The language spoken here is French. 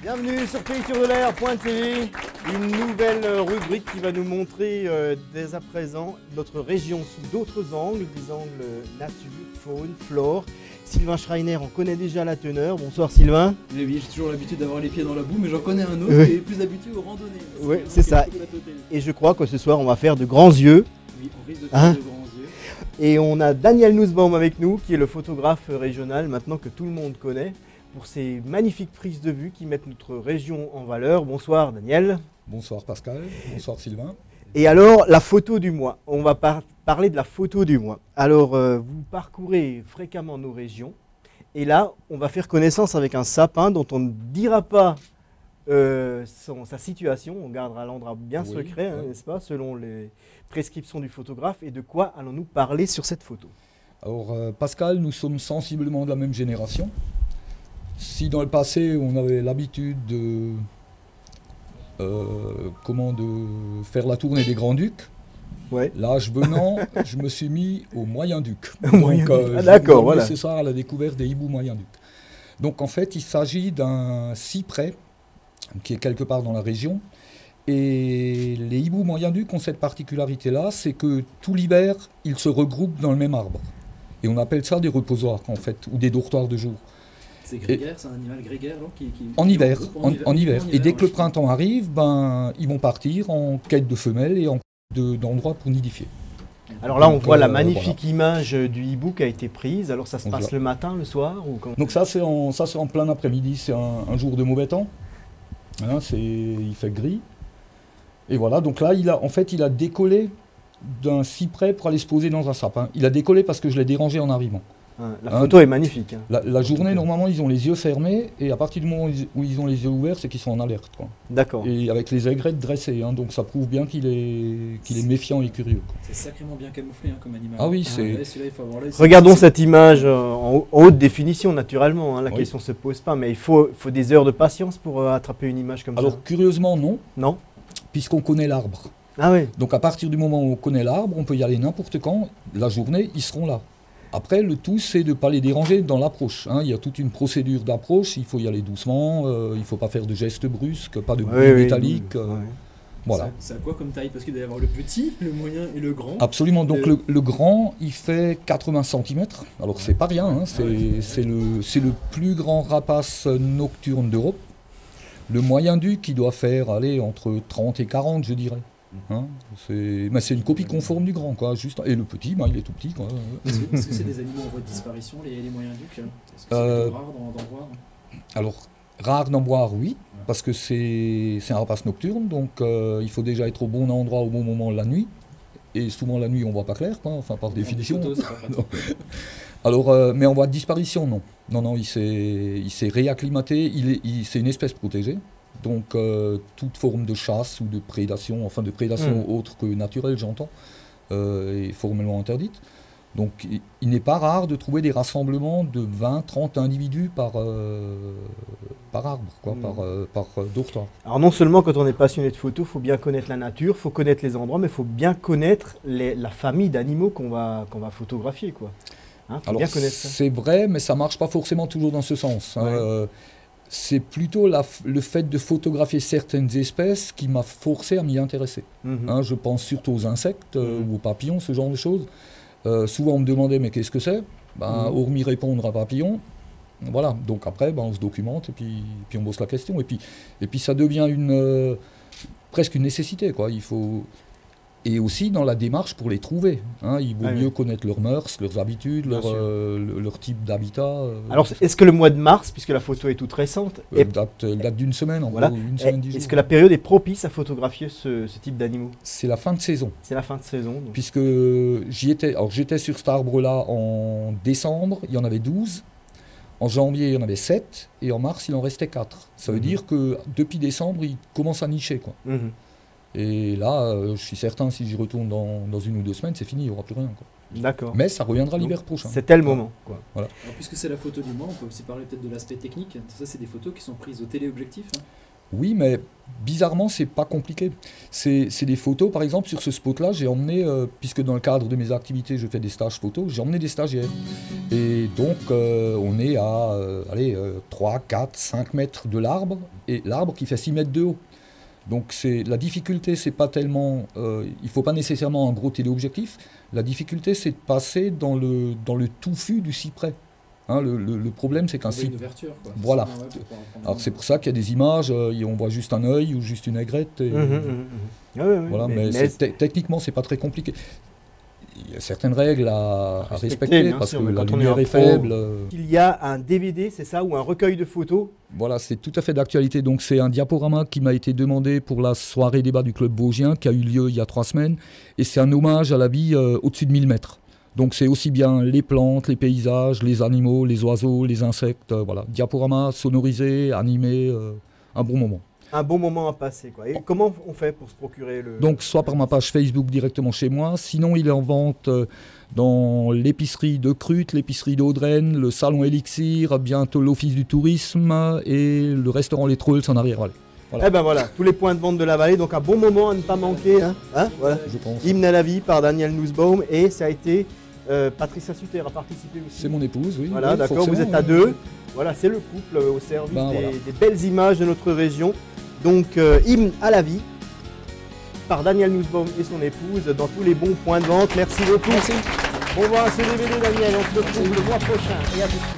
Bienvenue sur pays-sur-de-l'air.tv, une nouvelle rubrique qui va nous montrer euh, dès à présent notre région sous d'autres angles, des angles nature, faune, flore. Sylvain Schreiner en connaît déjà la teneur. Bonsoir Sylvain. J'ai toujours l'habitude d'avoir les pieds dans la boue, mais j'en connais un autre Oui. qui est plus habitué aux randonnées. Oui, c'est ça. de. Et je crois que ce soir on va faire de grands yeux. Oui, on risque de Hein faire de grands yeux. Et on a Daniel Nussbaum avec nous, qui est le photographe régional maintenant que tout le monde connaît, pour ses magnifiques prises de vue qui mettent notre région en valeur. Bonsoir Daniel. Bonsoir Pascal, bonsoir Sylvain. Et alors, la photo du mois. On va par- parler de la photo du mois. Alors, euh, vous parcourez fréquemment nos régions. Et là, on va faire connaissance avec un sapin dont on ne dira pas euh, son- sa situation. On gardera l'endroit bien Oui, secret, hein, n'est-ce pas, selon les prescriptions du photographe. Et de quoi allons-nous parler sur cette photo? Alors euh, Pascal, nous sommes sensiblement de la même génération. Si dans le passé on avait l'habitude de, euh, comment de faire la tournée des Grands-Ducs, Ouais. l'âge venant, je me suis mis au Moyen-Duc. Moyen-Duc. Donc, Ah, je d'accord, vous emmène voilà. ce soir à la découverte des hiboux Moyen-Duc. Donc en fait, il s'agit d'un cyprès qui est quelque part dans la région. Et les hiboux Moyen-Duc ont cette particularité-là, c'est que tout l'hiver, ils se regroupent dans le même arbre. Et on appelle ça des reposoirs, en fait, ou des dortoirs de jour. C'est grégaire, c'est un animal grégaire donc, qui, qui- En qui hiver, en, en hiver. Et dès que le printemps arrive, ben, ils vont partir en quête de femelles et en quête de- d'endroits pour nidifier. Alors là, on Donc, voit la euh, magnifique image du hibou qui a été prise. Alors, ça se Donc passe là. le matin, le soir ou comment Donc ça, c'est en, ça, c'est en plein après-midi, c'est un, un jour de mauvais temps. Hein, c'est, il fait gris. Et voilà, donc là, il a, en fait, il a décollé d'un cyprès pour aller se poser dans un sapin. Il a décollé parce que je l'ai dérangé en arrivant. La Hein, photo est magnifique. hein. La, la journée, normalement, ils ont les yeux fermés, et à partir du moment où ils, où ils ont les yeux ouverts, c'est qu'ils sont en alerte. D'accord. Et avec les aigrettes dressées, hein, donc ça prouve bien qu'il est, qu'il est méfiant et curieux. C'est sacrément bien camouflé hein, comme animal. Ah oui, Ah c'est-. Regardons cette image euh, en, haut- en haute définition, naturellement. hein, la Oui. question ne se pose pas, mais il faut, faut des heures de patience pour euh, attraper une image comme Alors, ça. curieusement, non, Non puisqu'on connaît l'arbre. Ah oui. Donc à partir du moment où on connaît l'arbre, on peut y aller n'importe quand. La journée, ils seront là. Après, le tout, c'est de ne pas les déranger dans l'approche. hein. Il y a toute une procédure d'approche. Il faut y aller doucement. euh, il ne faut pas faire de gestes brusques, pas de bruit Oui, oui, métallique. oui, euh, ouais. Voilà. C'est- C'est à quoi comme taille? Parce qu'il doit y avoir le petit, le moyen et le grand. Absolument. Donc Le- le, le grand, il fait 80 cm. Alors c'est pas rien. hein. C'est Ah ouais. c'est le, plus grand rapace nocturne d'Europe. Le moyen duc, il doit faire aller entre 30 et 40, je dirais. Hein. c'est c'est une copie conforme du grand, quoi. Juste, et le petit, ben, il est tout petit. Est-ce que c'est des animaux en voie de disparition, les, les moyens ducs? Est-ce que c'est Euh, rare d'en voir? Alors, rare d'en boire, oui, parce que c'est un rapace nocturne, donc euh, il faut déjà être au bon endroit au bon moment la nuit. Et souvent la nuit, on voit pas clair, quoi, enfin par définition. Alors, euh, mais en voie de disparition, non. Non, non, il s'est réacclimaté, il est, il- c'est une espèce protégée. Donc, euh, toute forme de chasse ou de prédation, enfin de prédation Mm. autre que naturelle, j'entends, euh, est formellement interdite. Donc, il, n'est pas rare de trouver des rassemblements de 20, 30 individus par, euh, par arbre, quoi, Mm. par, par dortoir. Alors non seulement quand on est passionné de photo, il faut bien connaître la nature, il faut connaître les endroits, mais il faut bien connaître les- la famille d'animaux qu'on va, qu'on va photographier. quoi. Hein, faut Alors, c'est vrai, mais ça marche pas forcément toujours dans ce sens. hein. Ouais. C'est plutôt la le fait de photographier certaines espèces qui m'a forcé à m'y intéresser. Mhm. hein. je pense surtout aux insectes euh, Mhm. ou aux papillons, ce genre de choses. Euh, souvent, on me demandait, mais qu'est-ce que c'est? Ben, Mhm. Hormis répondre à papillon, voilà. Donc après, ben, on se documente et puis, puis on bosse la question. Et puis, et puis ça devient une, euh, presque une nécessité. Quoi. Il faut... Et aussi dans la démarche pour les trouver. hein. il vaut Ah oui. mieux connaître leurs mœurs, leurs habitudes, leur, euh, le- leur type d'habitat. euh, Alors est-ce que le mois de mars, puisque la photo est toute récente, euh, est- date, euh, date d'une semaine, en Voilà. gros, une semaine, dix est-ce jours. que la période est propice à photographier ce, ce type d'animaux? C'est la fin de saison. C'est la fin de saison. donc. Puisque j'y étais, alors j'étais sur cet arbre-là en décembre, il y en avait 12. En janvier, il y en avait 7. Et en mars, il en restait 4. Ça veut Mhm. dire que depuis décembre, il commence à nicher. Quoi. Mhm. Et là, euh, je suis certain, si j'y retourne dans, dans une ou deux semaines, c'est fini, il n'y aura plus rien. Quoi. D'accord. Mais ça reviendra l'hiver prochain. C'était le moment. quoi. Alors, puisque c'est la photo du mois, on peut aussi parler peut-être de l'aspect technique. Ça, c'est des photos qui sont prises au téléobjectif. hein. Oui, mais bizarrement, c'est pas compliqué. C'est c'est des photos, par exemple, sur ce spot-là, j'ai emmené, euh, puisque dans le cadre de mes activités, je fais des stages photos, j'ai emmené des stagiaires. Et donc, euh, on est à euh, allez, euh, 3, 4, 5 mètres de l'arbre, et l'arbre qui fait 6 mètres de haut. Donc, c'est la difficulté, c'est pas tellement. euh, il faut pas nécessairement un gros téléobjectif. La difficulté, c'est de passer dans le, dans le touffu du cyprès. Hein, le, le- le problème, c'est qu'un cyprès. ouverture, quoi. Voilà. Ah ouais, Alors c'est pour ça qu'il y a des images, euh, et on voit juste un œil ou juste une aigrette. et- Mhm, mhm, mhm. Ah ouais, ouais, Voilà, mais, mais- te- techniquement, c'est pas très compliqué. Il y a certaines règles à, à Respecter, parce sûr, que la lumière un est faible. euh, Il y a un DVD, c'est ça, ou un recueil de photos Voilà, c'est tout à fait d'actualité. Donc c'est un diaporama qui m'a été demandé pour la soirée débat du club vosgien qui a eu lieu il y a trois semaines. Et c'est un hommage à la vie euh, au-dessus de 1000 mètres. Donc c'est aussi bien les plantes, les paysages, les animaux, les oiseaux, les insectes. euh, voilà, diaporama sonorisé, animé, euh, un bon moment. Un bon moment à passer, quoi. Et comment on fait pour se procurer le... Donc soit par ma page Facebook directement chez moi, sinon il est en vente euh, dans l'épicerie de Crute, l'épicerie d'Audrenne, le salon Elixir, bientôt l'office du tourisme et le restaurant Les Trolls en arrière. Voilà, Eh ben voilà, tous les points de vente de la vallée, donc un bon moment à ne pas manquer. Hein, Hein, voilà. je pense. Hymne à la vie par Daniel Nussbaum et ça a été euh, Patricia Suter a participé aussi. C'est mon épouse, oui. Voilà, oui, d'accord, vous êtes à deux. Voilà, c'est le couple euh, au service Ben, des, voilà. des belles images de notre région. Donc, euh, hymne à la vie par Daniel Nussbaum et son épouse dans tous les bons points de vente. Merci beaucoup. Bon, voilà ce DVD, Daniel. On se retrouve le mois prochain. Et à tout de suite.